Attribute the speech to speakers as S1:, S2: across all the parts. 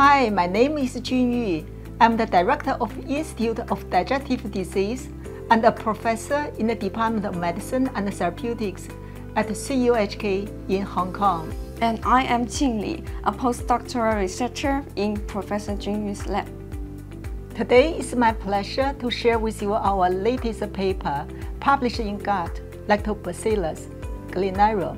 S1: Hi, my name is Jun Yu. I'm the director of Institute of Digestive Disease and a professor in the Department of Medicine and Therapeutics at CUHK in Hong Kong.
S2: And I am Qing Li, a postdoctoral researcher in Professor Jun Yu's lab.
S1: Today it's my pleasure to share with you our latest paper published in Gut, Lactobacillus gallinarum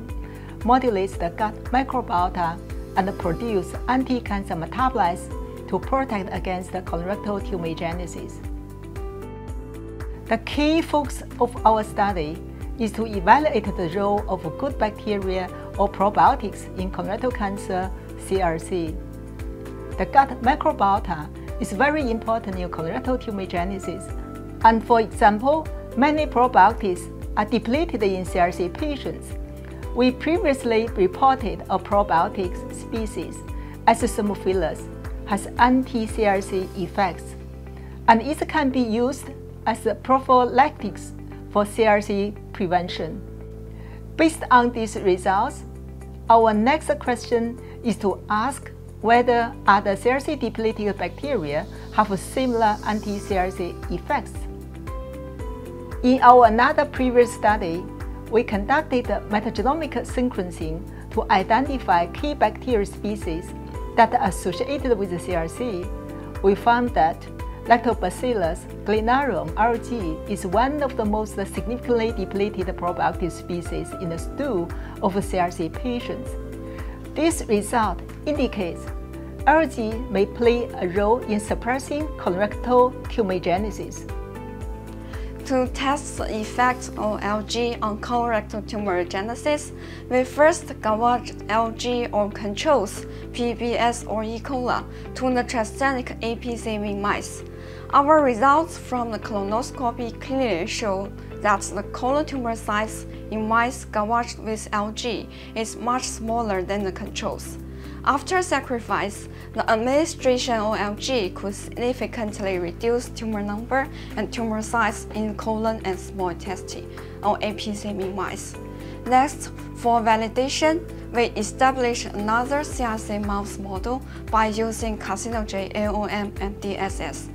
S1: modulates the gut microbiota and produce anti-cancer metabolites to protect against colorectal tumorigenesis. The key focus of our study is to evaluate the role of good bacteria or probiotics in colorectal cancer CRC. The gut microbiota is very important in colorectal tumorigenesis. And for example, many probiotics are depleted in CRC patients we previously reported a probiotic species, Azoxystomophilus, has anti-CRC effects, and it can be used as a prophylactics for CRC prevention. Based on these results, our next question is to ask whether other CRC depleting bacteria have similar anti-CRC effects. In our another previous study, we conducted metagenomic sequencing to identify key bacterial species that are associated with CRC. We found that Lactobacillus gallinarum LG is one of the most significantly depleted probiotic species in the stool of CRC patients. This result indicates LG may play a role in suppressing colorectal tumorigenesis.
S2: To test the effect of LG on colorectal tumorigenesis, we first gavage LG or controls PBS or E. coli to the transgenic APC mice. Our results from the colonoscopy clearly show that the colon tumor size in mice gavaged with LG is much smaller than the controls. After sacrifice, the administration of LG could significantly reduce tumor number and tumor size in colon and small intestine on APC mice. Next, for validation, we established another CRC mouse model by using carcinogen AOM and DSS.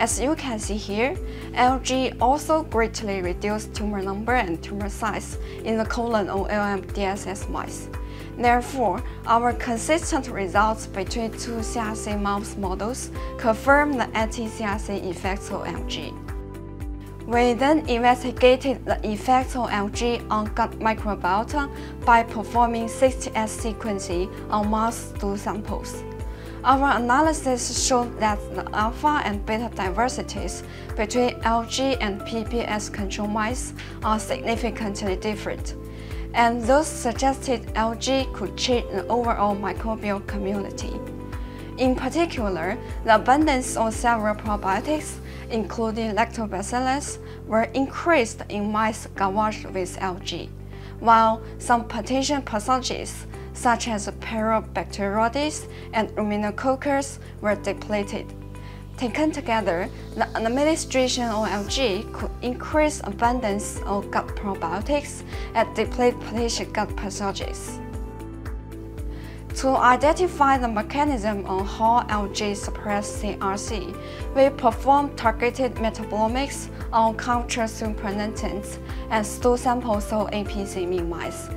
S2: As you can see here, LG also greatly reduced tumor number and tumor size in the colon AOM DSS mice. Therefore, our consistent results between two CRC mouse models confirm the anti-CRC effects of LG. We then investigated the effects of LG on gut microbiota by performing 16S sequencing on mouse stool samples. Our analysis showed that the alpha and beta diversities between LG and PBS control mice are significantly different and thus suggested LG could change the overall microbial community. In particular, the abundance of several probiotics, including lactobacillus, were increased in mice gavaged with LG, while some potential pathogens, such as Parabacteroides and Ruminococcus, were depleted. Taken together, the administration of LG could increase abundance of gut probiotics and deplete potential gut pathogens. To identify the mechanism of how LG suppresses CRC, we performed targeted metabolomics on culture supernatant and stool samples of APC mice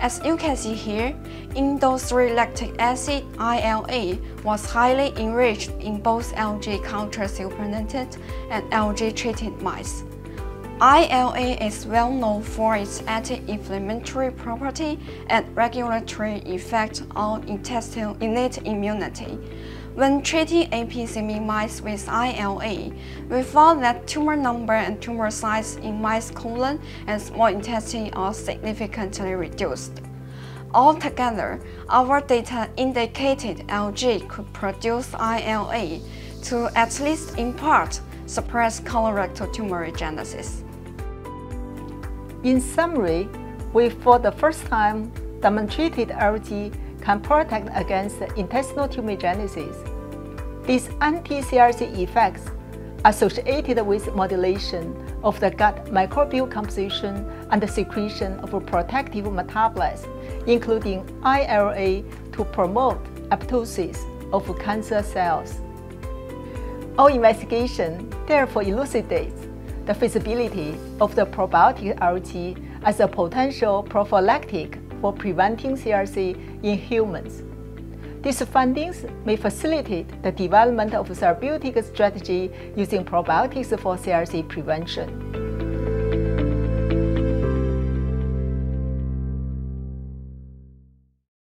S2: as you can see here, indole 3-lactic acid ILA was highly enriched in both LG culture supernatant and LG treated mice. ILA is well known for its anti-inflammatory property and regulatory effect on intestinal innate immunity. When treating APC mice with ILA, we found that tumor number and tumor size in mice colon and small intestine are significantly reduced. Altogether, our data indicated LG could produce ILA to at least in part suppress colorectal tumorigenesis.
S1: In summary, we for the first time demonstrated LG can protect against intestinal tumorigenesis. These anti-CRC effects associated with modulation of the gut microbial composition and the secretion of protective metabolites, including ILA to promote apoptosis, of cancer cells. Our investigation therefore elucidates the feasibility of the probiotic LG as a potential prophylactic for preventing CRC in humans. These findings may facilitate the development of therapeutic strategy using probiotics for CRC prevention.